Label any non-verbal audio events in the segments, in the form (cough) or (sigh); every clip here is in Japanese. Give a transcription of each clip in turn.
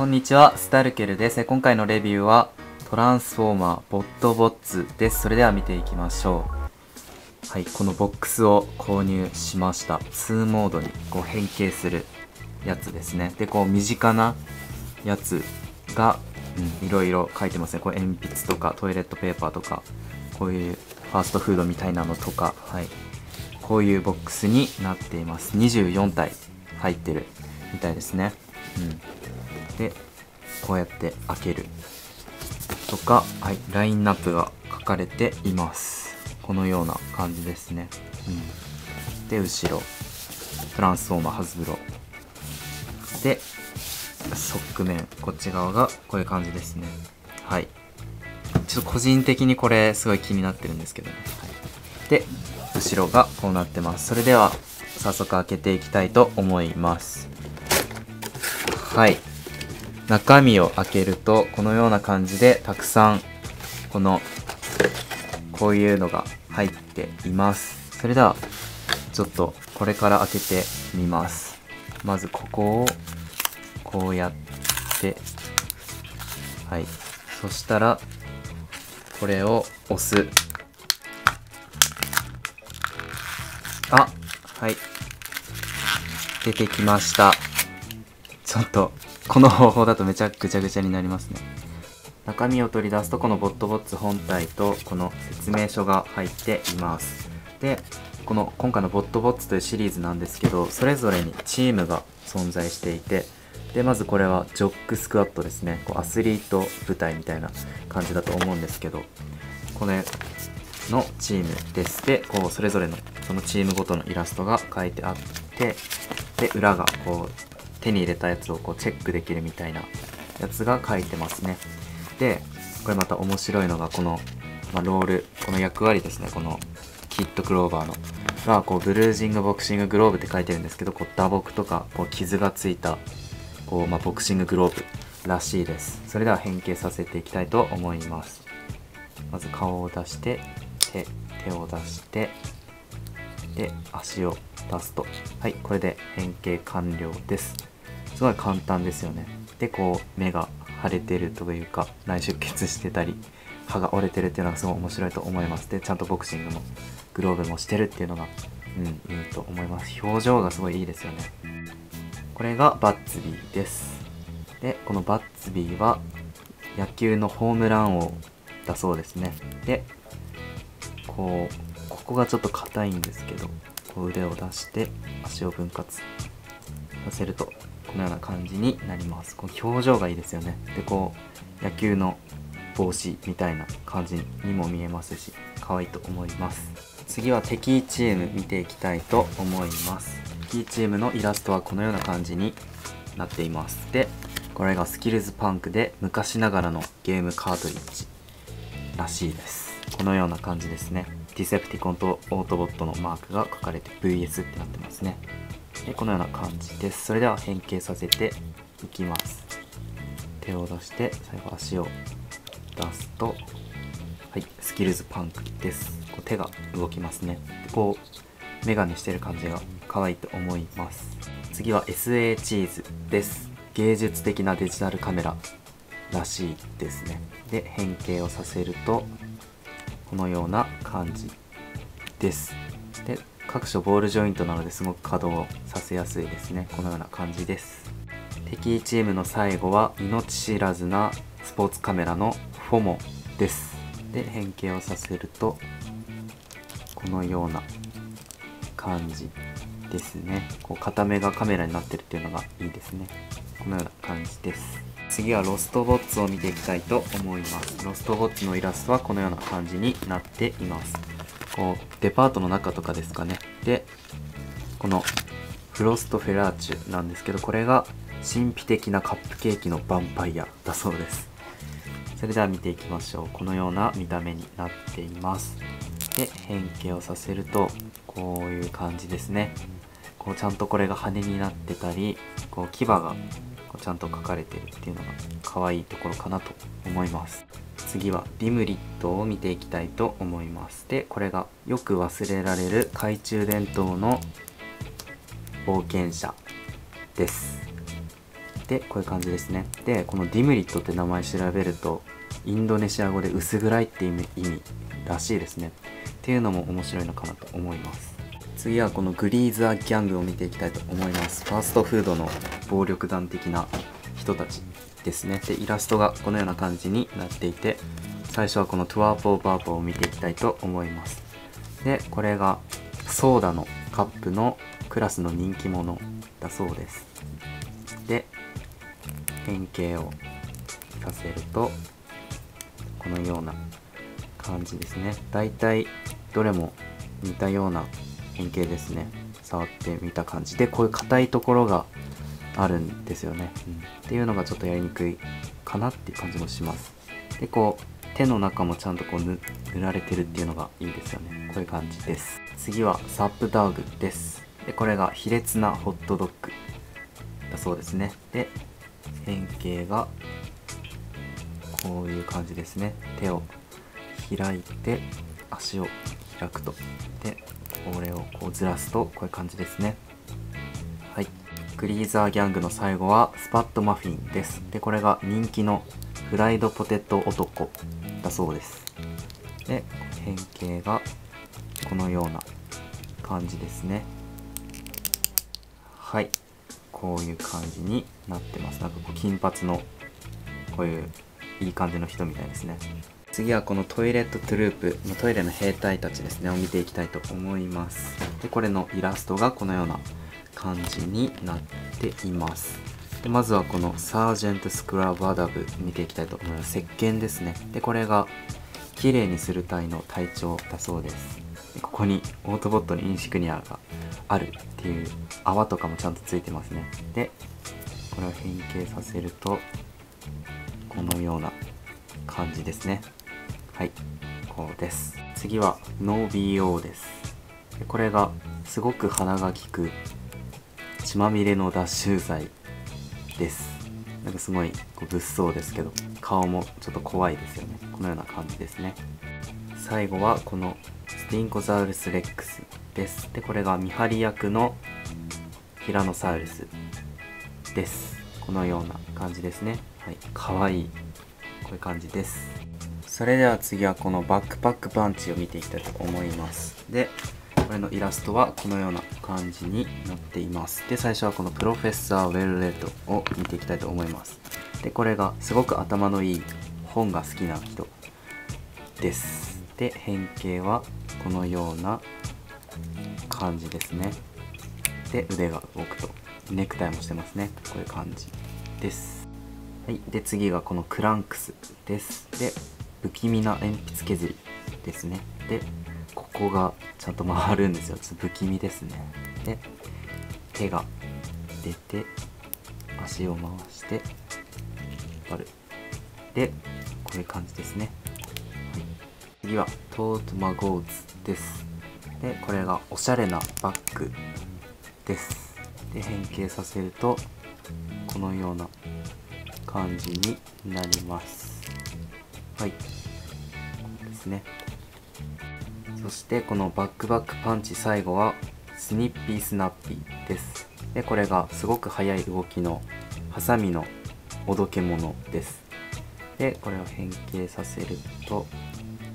こんにちは、スタルケルです。今回のレビューは、トランスフォーマーボットボッツです。それでは見ていきましょう。はい、このボックスを購入しました。2モードにこう変形するやつですね。で、こう身近なやつが、うん、いろいろ書いてますね。これ鉛筆とかトイレットペーパーとか、こういうファーストフードみたいなのとか、はい。こういうボックスになっています。24体入ってるみたいですね。うん。で、こうやって開ける。とか、はい、ラインナップが書かれています。このような感じですね。うん。で、後ろ、トランスフォーマーハズブロ。で、側面、こっち側がこういう感じですね。はい。ちょっと個人的にこれすごい気になってるんですけどね。はい、で、後ろがこうなってます。それでは、早速開けていきたいと思います。はい。中身を開けると、このような感じで、たくさん、この、こういうのが入っています。それでは、ちょっと、これから開けてみます。まず、ここを、こうやって、はい。そしたら、これを押す。あ、はい。出てきました。ちょっと、この方法だとめちゃぐちゃぐちゃになりますね。中身を取り出すと、このボットボッツ本体と、この説明書が入っています。で、この今回のボットボッツというシリーズなんですけど、それぞれにチームが存在していて、で、まずこれはジョックスクワットですね。こうアスリート部隊みたいな感じだと思うんですけど、これのチームです。で、こう、それぞれの、そのチームごとのイラストが書いてあって、で、裏がこう、手に入れたやつをこうチェックできるみたいなやつが書いてますね。で、これまた面白いのが、この、まあ、ロール、この役割ですね、この、キッドクローバーの。が、こう、ブルージングボクシンググローブって書いてるんですけど、こう、打撲とか、こう、傷がついた、こう、まあ、ボクシンググローブらしいです。それでは変形させていきたいと思います。まず顔を出して、手、手を出して、で、足を出すと。はい、これで変形完了です。すごい簡単ですよね。で、こう、目が腫れてるというか、内出血してたり、歯が折れてるっていうのがすごい面白いと思います。で、ちゃんとボクシングも、グローブもしてるっていうのが、うん、いいと思います。表情がすごいいいですよね。これがバッツビーです。で、このバッツビーは、野球のホームラン王だそうですね。で、こう、ここがちょっと硬いんですけど、こう腕を出して足を分割させると、このような感じになります。こう表情がいいですよね。で、こう、野球の帽子みたいな感じにも見えますし、可愛いと思います。次は敵チーム見ていきたいと思います。敵チームのイラストはこのような感じになっています。で、これがスキルズパンクで昔ながらのゲームカートリッジらしいです。このような感じですね。ディセプティコンとオートボットのマークが書かれて VS ってなってますね。でこのような感じです。それでは変形させていきます。手を出して最後足を出すと、はい、スキルズパンクです。こう手が動きますね。でこう、メガネしてる感じが可愛いと思います。次は SA チーズです。芸術的なデジタルカメラらしいですね。で、変形をさせると、このような感じです。各所ボールジョイントなのですごく稼働させやすいですね。このような感じです。敵チームの最後は命知らずなスポーツカメラのフォモです。で、変形をさせると、このような感じですね。こう片目がカメラになってるっていうのがいいですね。このような感じです。次はロストボッツを見ていきたいと思います。ロストボッツのイラストはこのような感じになっています。こう、デパートの中とかですかね。で、このフロストフェラーチュなんですけど、これが神秘的なカップケーキのヴァンパイアだそうです。それでは見ていきましょう。このような見た目になっています。で、変形をさせると、こういう感じですね。こうちゃんとこれが羽になってたり、こう牙がちゃんと描かれてるっていうのが可愛いところかなと思います。次はビムリットを見ていきたいと思います。で、これがよく忘れられる懐中電灯の冒険者です。でこういう感じですねでこのディムリットって名前調べるとインドネシア語で薄暗いって意味意味らしいですねっていうのも面白いのかなと思います次はこのグリーザーギャングを見ていきたいと思いますファーストフードの暴力団的な人たちですね。でイラストがこのような感じになっていて最初はこのトゥワーポーパーポーを見ていきたいと思います。でこれがソーダのカップのクラスの人気者だそうです。で変形をさせるとこのような感じですね。だいたいどれも似たような変形ですね。触ってみた感じ。でこういう硬いところがあるんですよね、うん、っていうのがちょっとやりにくいかなっていう感じもします。でこう手の中もちゃんとこう塗られてるっていうのがいいですよね。こういう感じです。次はサップダーグです。でこれが卑劣なホットドッグだそうですね。で変形がこういう感じですね。手を開いて足を開くと。でこれをこうずらすとこういう感じですね。はい。グリーザーギャングの最後はスパットマフィンです。でこれが人気のフライドポテト男だそうです。で変形がこのような感じですね。はい。こういう感じになってます。なんかこう金髪のこういういい感じの人みたいですね。次はこのトイレットトゥループのトイレの兵隊たちですね。を見ていきたいと思います。でこれのイラストがこのような感じになっています。でまずはこのサージェントスクラバダブ見ていきたいと思います。石鹸ですね。でこれが綺麗にする隊の隊長だそうです。でここにオートボットのインシグニアがあるっていう泡とかもちゃんとついてますね。でこれを変形させるとこのような感じですね。はいこうです。次は NoBO です。でこれがすごく鼻が利く血まみれの脱臭剤です。なんかすごいこう物騒ですけど顔もちょっと怖いですよね。このような感じですね。最後はこのスティンコザウルスレックスです。でこれが見張り役のティラノサウルスです。このような感じですね。はい。かわいいこういう感じです。それでは次はこのバックパックパンチを見ていきたいと思います。でこれのイラストはこのような感じになっています。で最初はこのプロフェッサー・ウェルレッドを見ていきたいと思います。でこれがすごく頭のいい本が好きな人です。で変形はこのような感じですね。で腕が動くとネクタイもしてますね。こういう感じです。はい。で次がこのクランクスです。で不気味な鉛筆削りですね。でこがちゃんと回るんですよ。ちょっと不気味ですね。で手が出て足を回して引っ張る。でこういう感じですね、はい、次はトートマゴーズです。でこれがおしゃれなバッグです。で変形させるとこのような感じになります。はい。ですね。そしてこのバックバックパンチ最後はスニッピースナッピーです。でこれがすごく速い動きのハサミのおどけ物です。でこれを変形させると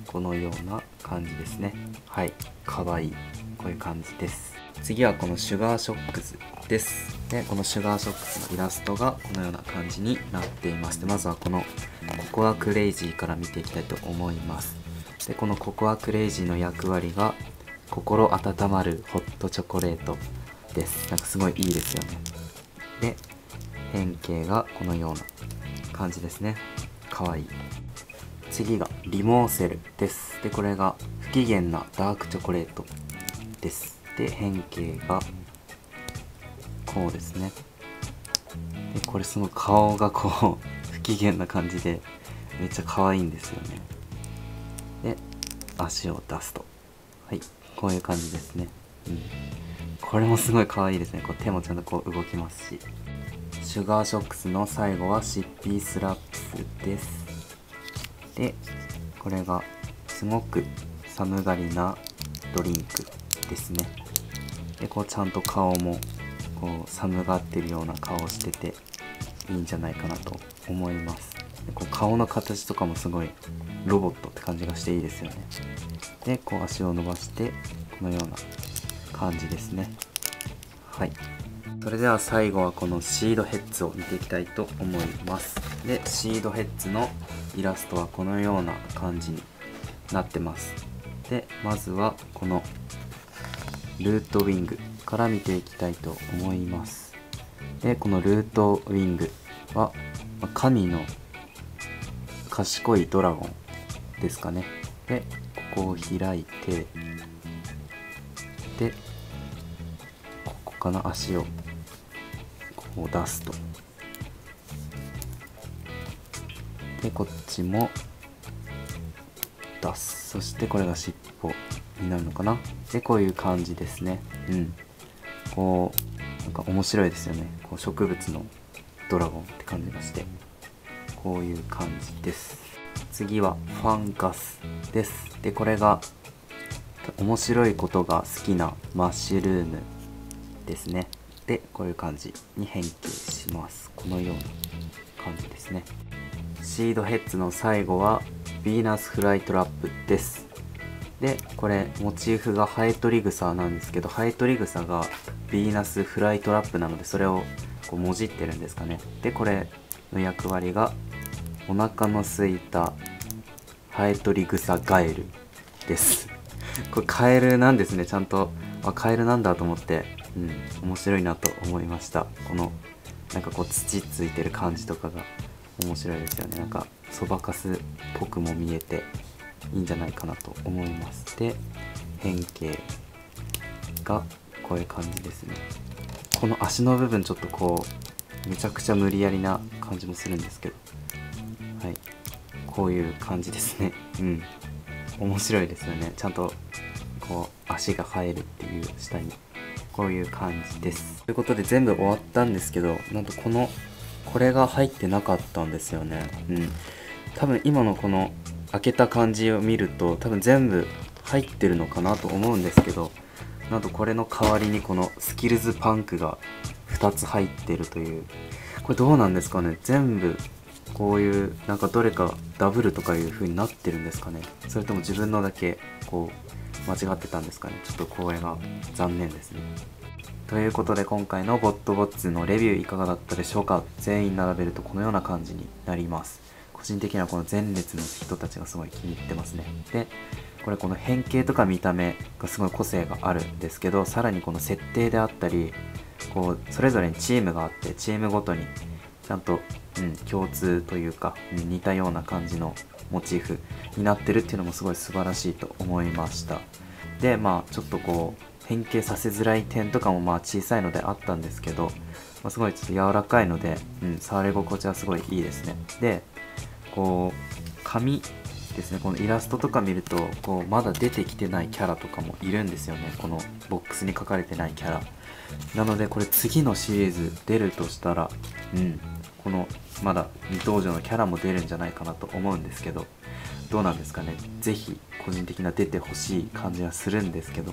このような感じですね。はいかわいいこういう感じです。次はこのシュガーショックスです。でこのシュガーショックスのイラストがこのような感じになっています。でまずはこのココアクレイジーから見ていきたいと思います。でこのココアクレイジーの役割が心温まるホットチョコレートです。なんかすごいいいですよね。で変形がこのような感じですね。かわいい。次がリモーセルです。でこれが不機嫌なダークチョコレートです。で変形がこうですね。でこれすごい顔がこう不機嫌な感じでめっちゃ可愛いんですよね。で足を出すと。はい。こういう感じですね。うん。これもすごい可愛いですね。こう手もちゃんとこう動きますし。シュガーショックスの最後はシッピースラップスです。でこれがすごく寒がりなドリンクですね。でこうちゃんと顔もこう寒がってるような顔をしてていいんじゃないかなと思います。でこう顔の形とかもすごいロボットって感じがしていいですよね。でこう足を伸ばしてこのような感じですね。はい。それでは最後はこのシードヘッズを見ていきたいと思います。でシードヘッズのイラストはこのような感じになってます。でまずはこのルートウィングから見ていきたいと思います。でこのルートウィングは神の賢いドラゴンですかね。でここを開いてでここかな足をこう出すと。でこっちも出す。そしてこれが尻尾になるのかな。でこういう感じですね。うん。こうなんか面白いですよね。こう植物のドラゴンって感じがして。こういう感じです。次はファンガスです。でこれが面白いことが好きなマッシュルームですね。でこういう感じに変形します。このような感じですね。シードヘッズの最後はヴィーナスフライトラップです。でこれモチーフがハエトリグサなんですけどハエトリグサがヴィーナスフライトラップなのでそれをこうもじってるんですかね。でこれの役割がお腹の空いたハエトリグサガエルです。これカエルなんですね。ちゃんとあカエルなんだと思ってうん面白いなと思いました。このなんかこう土ついてる感じとかが面白いですよね。なんかそばかすっぽくも見えていいんじゃないかなと思います。で変形がこういう感じですね。この足の部分ちょっとこうめちゃくちゃ無理やりな感じもするんですけどはい。こういう感じですね。うん。面白いですよね。ちゃんとこう足が生えるっていう下に。こういう感じです。ということで全部終わったんですけどなんとこのこれが入ってなかったんですよね。うん。多分今のこの開けた感じを見ると多分全部入ってるのかなと思うんですけどなんとこれの代わりにこのスキルズパンクが2つ入ってるという。これどうなんですかね。全部こういうなんかどれかダブルとかいう風になってるんですかね。それとも自分のだけこう間違ってたんですかね。ちょっとこれが残念ですね。ということで今回のボットボッツのレビューいかがだったでしょうか。全員並べるとこのような感じになります。個人的にはこの前列の人たちがすごい気に入ってますね。でこれこの変形とか見た目がすごい個性があるんですけどさらにこの設定であったりこうそれぞれにチームがあってチームごとにちゃんと、うん、共通というか、うん、似たような感じのモチーフになってるっていうのもすごい素晴らしいと思いました。でまあちょっとこう変形させづらい点とかもまあ小さいのであったんですけど、まあ、すごいちょっと柔らかいので、うん、触り心地はすごいいいですね。でこう紙ですね。このイラストとか見るとこうまだ出てきてないキャラとかもいるんですよね。このボックスに書かれてないキャラ。なのでこれ次のシリーズ出るとしたらうん。このまだ未登場のキャラも出るんじゃないかなと思うんですけどどうなんですかね？是非個人的な出てほしい感じはするんですけど。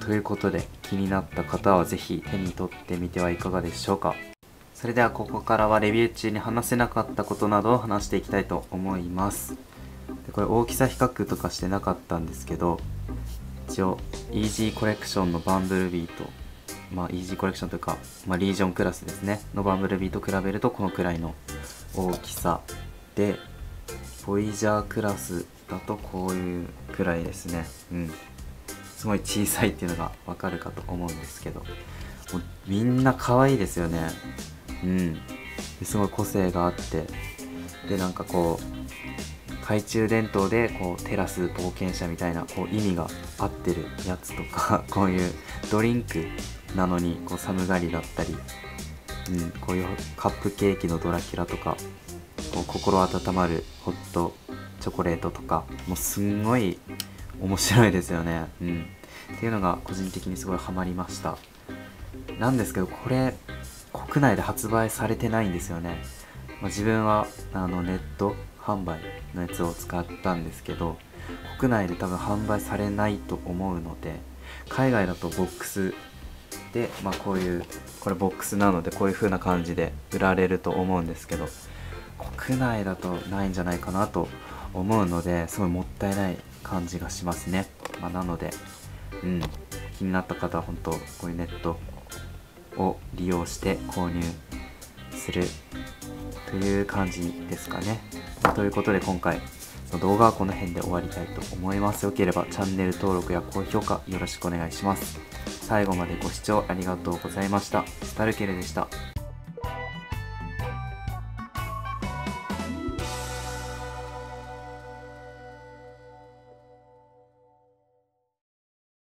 ということで気になった方は是非手に取ってみてはいかがでしょうか？それではここからはレビュー中に話せなかったことなどを話していきたいと思います。でこれ大きさ比較とかしてなかったんですけど一応イージーコレクションのバンブルビーとまあイージーコレクションというか、まあ、リージョンクラスですね。のバンブルビーと比べるとこのくらいの大きさ。でボイジャークラスだとこういうくらいですね。うん。すごい小さいっていうのがわかるかと思うんですけど。もうみんな可愛いですよね。うん。すごい個性があって。でなんかこう懐中電灯でこうテラス冒険者みたいなこう意味が合ってるやつとか (laughs) こういうドリンクなのにこう寒がりだったり、うん、こういうカップケーキのドラキュラとかこう心温まるホットチョコレートとかもうすんごい面白いですよね。うん、っていうのが個人的にすごいハマりました。なんですけどこれ国内で発売されてないんですよね。まあ、自分はあのネット販売のやつを使ったんですけど国内で多分販売されないと思うので海外だとボックスで、まあ、こういうこれボックスなのでこういう風な感じで売られると思うんですけど国内だとないんじゃないかなと思うのですごいもったいない感じがしますね、まあ、なので、うん、気になった方は本当こういうネットを利用して購入するという感じですかね。ということで今回の動画はこの辺で終わりたいと思います。よければチャンネル登録や高評価よろしくお願いします。最後までご視聴ありがとうございました。スタルケルでした。